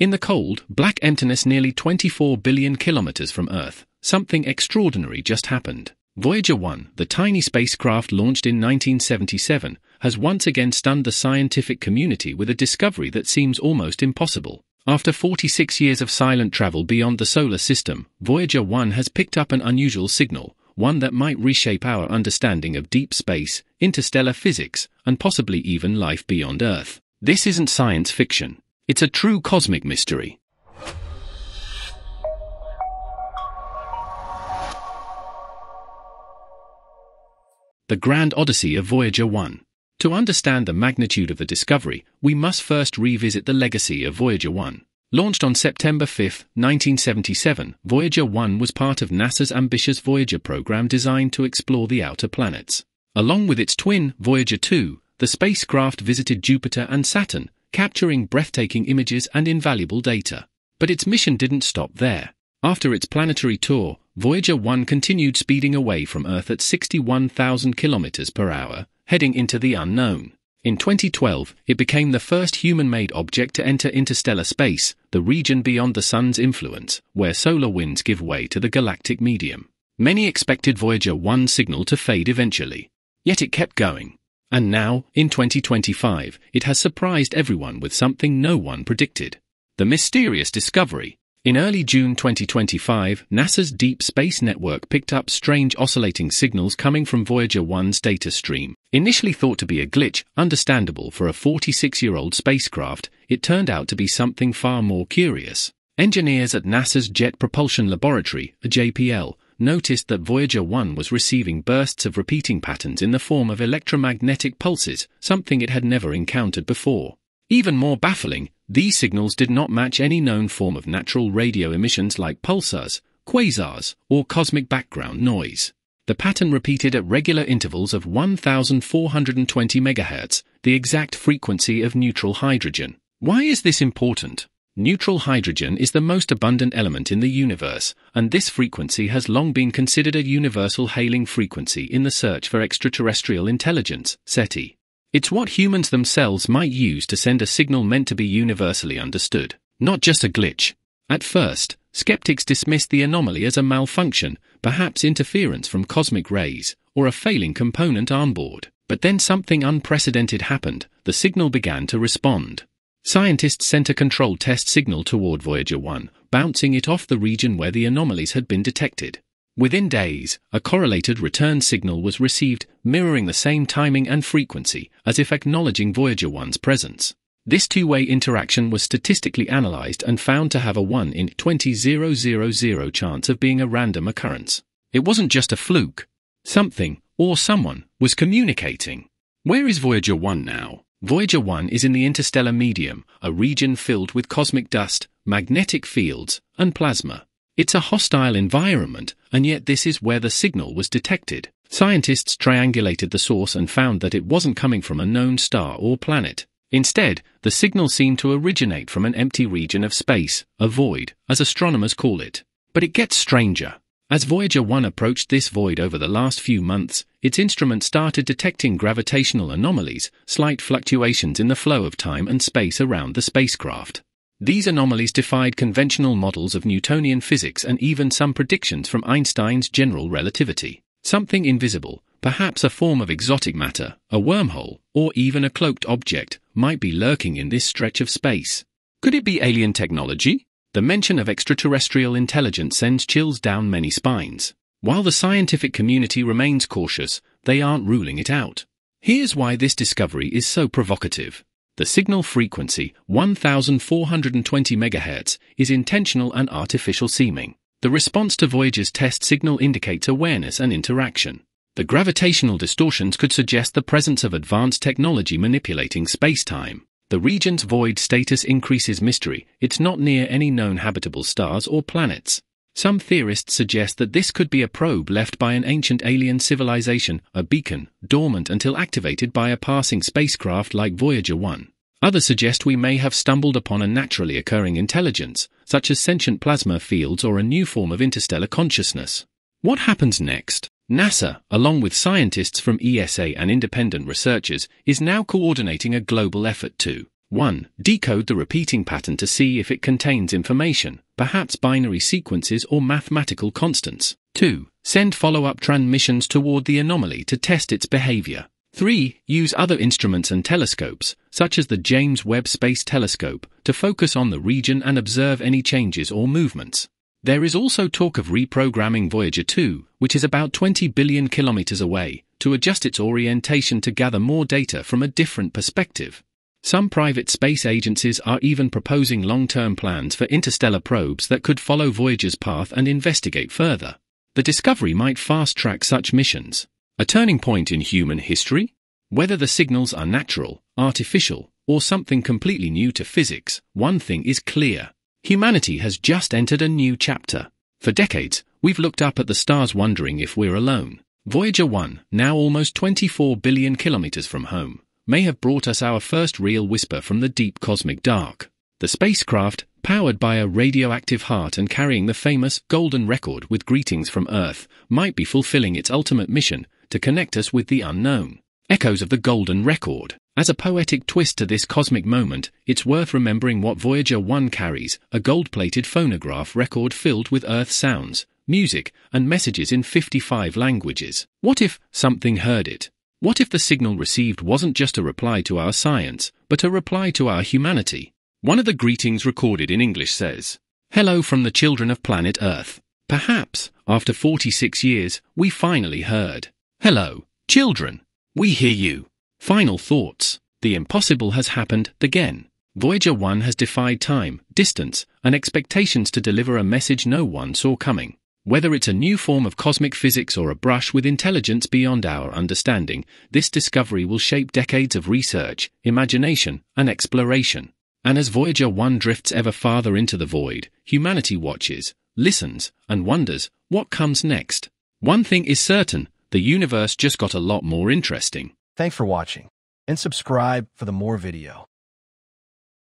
In the cold, black emptiness nearly 24 billion kilometers from Earth, something extraordinary just happened. Voyager 1, the tiny spacecraft launched in 1977, has once again stunned the scientific community with a discovery that seems almost impossible. After 46 years of silent travel beyond the solar system, Voyager 1 has picked up an unusual signal, one that might reshape our understanding of deep space, interstellar physics, and possibly even life beyond Earth. This isn't science fiction. It's a true cosmic mystery. The Grand Odyssey of Voyager 1. To understand the magnitude of the discovery, we must first revisit the legacy of Voyager 1. Launched on September 5, 1977, Voyager 1 was part of NASA's ambitious Voyager program designed to explore the outer planets. Along with its twin, Voyager 2, the spacecraft visited Jupiter and Saturn, capturing breathtaking images and invaluable data. But its mission didn't stop there. After its planetary tour, Voyager 1 continued speeding away from Earth at 61,000 kilometers per hour, heading into the unknown. In 2012, it became the first human-made object to enter interstellar space, the region beyond the Sun's influence, where solar winds give way to the galactic medium. Many expected Voyager 1's signal to fade eventually. Yet it kept going. And now, in 2025, it has surprised everyone with something no one predicted. The mysterious discovery, in early June 2025, NASA's Deep Space Network picked up strange oscillating signals coming from Voyager 1's data stream. Initially thought to be a glitch, understandable for a 46-year-old spacecraft, it turned out to be something far more curious. Engineers at NASA's Jet Propulsion Laboratory, JPL, noticed that Voyager 1 was receiving bursts of repeating patterns in the form of electromagnetic pulses, something it had never encountered before. Even more baffling, these signals did not match any known form of natural radio emissions like pulsars, quasars, or cosmic background noise. The pattern repeated at regular intervals of 1420 MHz, the exact frequency of neutral hydrogen. Why is this important? Neutral hydrogen is the most abundant element in the universe, and this frequency has long been considered a universal hailing frequency in the search for extraterrestrial intelligence, SETI. It's what humans themselves might use to send a signal meant to be universally understood, not just a glitch. At first, skeptics dismissed the anomaly as a malfunction, perhaps interference from cosmic rays, or a failing component on board. But then something unprecedented happened, the signal began to respond. Scientists sent a control test signal toward Voyager 1, bouncing it off the region where the anomalies had been detected. Within days, a correlated return signal was received, mirroring the same timing and frequency, as if acknowledging Voyager 1's presence. This two-way interaction was statistically analyzed and found to have a 1 in 20,000 chance of being a random occurrence. It wasn't just a fluke. Something, or someone, was communicating. Where is Voyager 1 now? Voyager 1 is in the interstellar medium, a region filled with cosmic dust, magnetic fields, and plasma. It's a hostile environment, and yet this is where the signal was detected. Scientists triangulated the source and found that it wasn't coming from a known star or planet. Instead, the signal seemed to originate from an empty region of space, a void, as astronomers call it. But it gets stranger. As Voyager 1 approached this void over the last few months, its instrument started detecting gravitational anomalies, slight fluctuations in the flow of time and space around the spacecraft. These anomalies defied conventional models of Newtonian physics and even some predictions from Einstein's general relativity. Something invisible, perhaps a form of exotic matter, a wormhole, or even a cloaked object, might be lurking in this stretch of space. Could it be alien technology? The mention of extraterrestrial intelligence sends chills down many spines. While the scientific community remains cautious, they aren't ruling it out. Here's why this discovery is so provocative. The signal frequency, 1420 MHz, is intentional and artificial seeming. The response to Voyager's test signal indicates awareness and interaction. The gravitational distortions could suggest the presence of advanced technology manipulating space-time. The region's void status increases mystery. It's not near any known habitable stars or planets. Some theorists suggest that this could be a probe left by an ancient alien civilization, a beacon, dormant until activated by a passing spacecraft like Voyager 1. Others suggest we may have stumbled upon a naturally occurring intelligence, such as sentient plasma fields or a new form of interstellar consciousness. What happens next? NASA, along with scientists from ESA and independent researchers, is now coordinating a global effort to 1. Decode the repeating pattern to see if it contains information, perhaps binary sequences or mathematical constants. 2. Send follow-up transmissions toward the anomaly to test its behavior. 3. Use other instruments and telescopes, such as the James Webb Space Telescope, to focus on the region and observe any changes or movements. There is also talk of reprogramming Voyager 2, which is about 20 billion kilometers away, to adjust its orientation to gather more data from a different perspective. Some private space agencies are even proposing long-term plans for interstellar probes that could follow Voyager's path and investigate further. The Discovery might fast-track such missions. A turning point in human history? Whether the signals are natural, artificial, or something completely new to physics, one thing is clear. Humanity has just entered a new chapter. For decades, we've looked up at the stars wondering if we're alone. Voyager 1, now almost 24 billion kilometers from home, may have brought us our first real whisper from the deep cosmic dark. The spacecraft, powered by a radioactive heart and carrying the famous Golden Record with greetings from Earth, might be fulfilling its ultimate mission to connect us with the unknown. Echoes of the Golden Record. As a poetic twist to this cosmic moment, it's worth remembering what Voyager 1 carries a gold plated phonograph record filled with Earth sounds, music, and messages in 55 languages. What if something heard it? What if the signal received wasn't just a reply to our science, but a reply to our humanity? One of the greetings recorded in English says, Hello from the children of planet Earth. Perhaps, after 46 years, we finally heard. Hello, children. We hear you. Final thoughts. The impossible has happened again. Voyager 1 has defied time, distance, and expectations to deliver a message no one saw coming. Whether it's a new form of cosmic physics or a brush with intelligence beyond our understanding, this discovery will shape decades of research, imagination, and exploration. And as Voyager 1 drifts ever farther into the void, humanity watches, listens, and wonders what comes next. One thing is certain, the universe just got a lot more interesting. Thanks for watching, and subscribe for the more video.